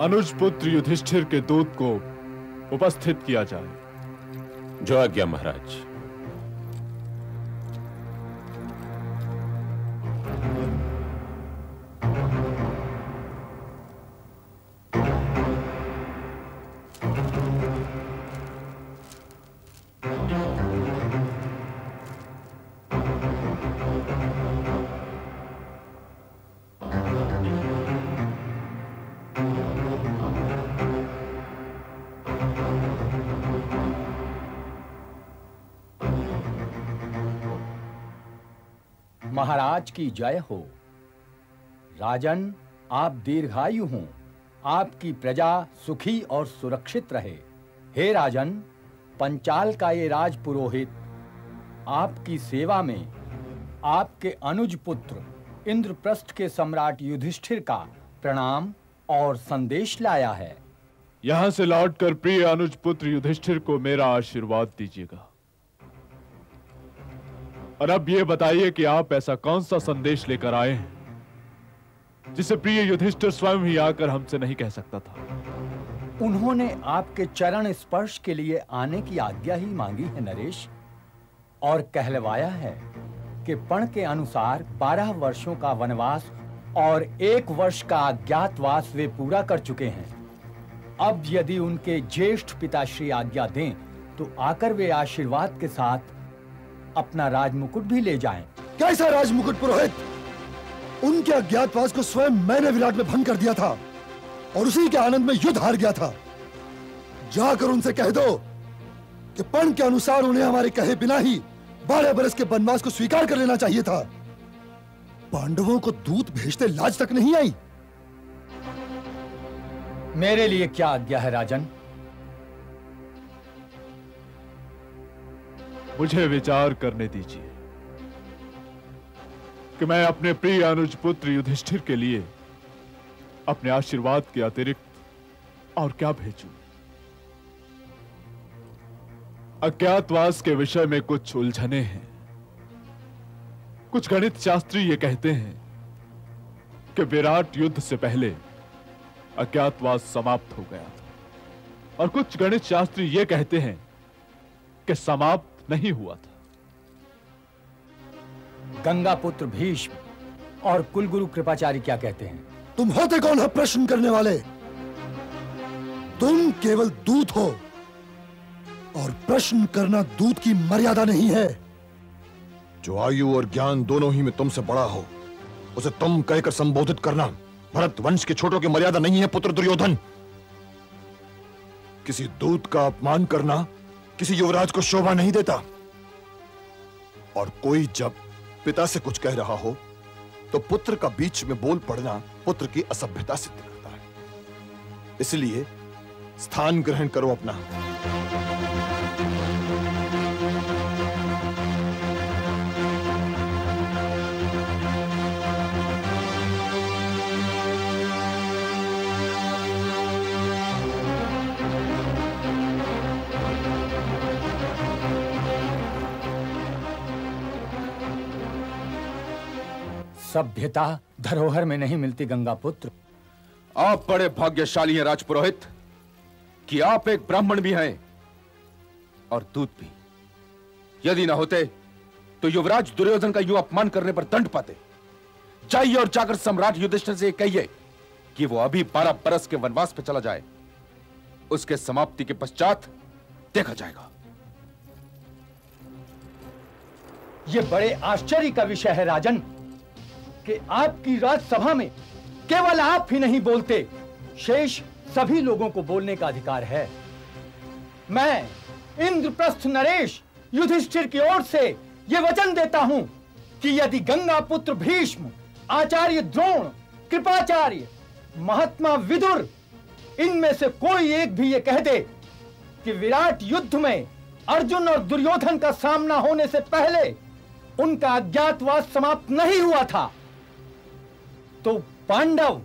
अनुज पुत्र युधिष्ठिर के दूत को उपस्थित किया जाए। जो आज्ञा महाराज। महाराज की जय हो। राजन, आप दीर्घायु हों। आपकी प्रजा सुखी और सुरक्षित रहे। हे राजन, पंचाल का ये राज पुरोहित आपकी सेवा में आपके अनुज पुत्र इंद्रप्रस्थ के सम्राट युधिष्ठिर का प्रणाम और संदेश लाया है। यहाँ से लौटकर प्रिय अनुज पुत्र युधिष्ठिर को मेरा आशीर्वाद दीजिएगा। और अब ये बताइए कि आप ऐसा कौन सा संदेश लेकर आए हैं, जिसे प्रिय युधिष्ठिर स्वयं ही आकर हमसे नहीं कह सकता था? उन्होंने आपके चरण स्पर्श के लिए आने की आज्ञा ही मांगी है, नरेश। और कहलवाया है कि पण के अनुसार बारह वर्षों का वनवास और एक वर्ष का अज्ञातवास वे पूरा कर चुके हैं। अब यदि उनके ज्येष्ठ पिताश्री आज्ञा दें तो आकर वे आशीर्वाद के साथ अपना राजमुकुट भी ले जाएँ। कैसा राजमुकुट पुरोहित? उनके अज्ञातवास को स्वयं मैंने विराट में भंग कर दिया था और उसी के आनंद में युद्ध हार गया था। जाकर उनसे कह दो कि पण के अनुसार उन्हें हमारे कहे बिना ही बारह बरस के वनवास को स्वीकार कर लेना चाहिए था। पांडवों को दूत भेजते लाज तक नहीं आई। मेरे लिए क्या आज्ञा है राजन? मुझे विचार करने दीजिए कि मैं अपने प्रिय अनुज पुत्र युधिष्ठिर के लिए अपने आशीर्वाद के अतिरिक्त और क्या भेजूं? अज्ञातवास के विषय में कुछ उलझने हैं। कुछ गणित शास्त्री ये कहते हैं कि विराट युद्ध से पहले अज्ञातवास समाप्त हो गया था। और कुछ गणित शास्त्री ये कहते हैं कि समाप्त नहीं हुआ था। गंगा पुत्र भीष्म और कुलगुरु कृपाचार्य क्या कहते हैं? तुम होते कौन हो प्रश्न करने वाले? तुम केवल दूत हो और प्रश्न करना दूत की मर्यादा नहीं है। जो आयु और ज्ञान दोनों ही में तुमसे बड़ा हो उसे तुम कहकर संबोधित करना भरत वंश के छोटों की मर्यादा नहीं है पुत्र दुर्योधन। किसी दूत का अपमान करना किसी युवराज को शोभा नहीं देता। और कोई जब पिता से कुछ कह रहा हो तो पुत्र का बीच में बोल पड़ना पुत्र की असभ्यता सिद्ध करता है। इसलिए स्थान ग्रहण करो अपना। सभ्यता धरोहर में नहीं मिलती गंगा पुत्र। आप बड़े भाग्यशाली हैं राजपुरोहित कि आप एक ब्राह्मण भी हैं और दूत भी। यदि ना होते तो युवराज दुर्योधन का यूँ अपमान करने पर दंड पाते। जाइए और जाकर सम्राट युधिष्ठिर से कहिए कि वो अभी बारह बरस के वनवास पर चला जाए। उसके समाप्ति के पश्चात देखा जाएगा। यह बड़े आश्चर्य का विषय है राजन। कि आपकी राजसभा में केवल आप ही नहीं बोलते, शेष सभी लोगों को बोलने का अधिकार है। मैं इंद्रप्रस्थ नरेश युधिष्ठिर की ओर से यह वचन देता हूँ कि यदि गंगा पुत्र भीष्म, आचार्य द्रोण, कृपाचार्य, महात्मा विदुर, इनमें से कोई एक भी ये कह दे कि विराट युद्ध में अर्जुन और दुर्योधन का सामना होने से पहले उनका अज्ञातवास समाप्त नहीं हुआ था। तो पांडव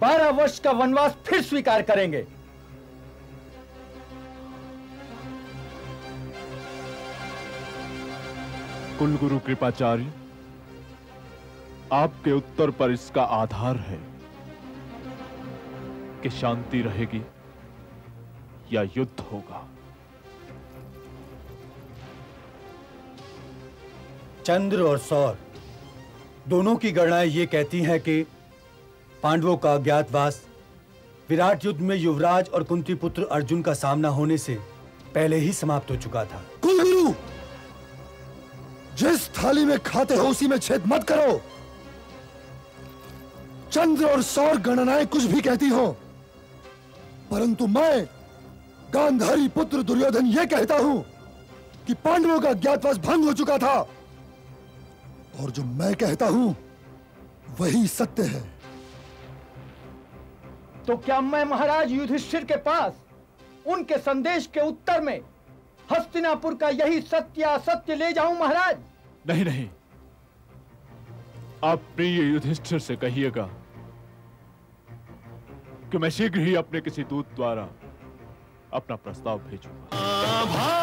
बारह वर्ष का वनवास फिर स्वीकार करेंगे। कुलगुरु कृपाचार्य आपके उत्तर पर इसका आधार है कि शांति रहेगी या युद्ध होगा। चंद्र और सौर दोनों की गणनाएँ ये कहती हैं कि पांडवों का अज्ञातवास, विराट युद्ध में युवराज और कुंती पुत्र अर्जुन का सामना होने से पहले ही समाप्त हो चुका था। कुलगुरु, जिस थाली में खाते हो उसी में छेद मत करो। चंद्र और सौर गणनाएँ कुछ भी कहती हो, परंतु मैं, गांधारी पुत्र दुर्योधन यह कहता हूँ कि पांडवों का ज्ञातवास भंग हो चुका था। और जो मैं कहता हूँ वही सत्य है। तो क्या मैं महाराज युधिष्ठिर के पास उनके संदेश के उत्तर में हस्तिनापुर का यही सत्य असत्य ले जाऊँ महाराज? नहीं नहीं। आप प्रिय युधिष्ठिर से कहिएगा कि मैं शीघ्र ही अपने किसी दूत द्वारा अपना प्रस्ताव भेजूँगा।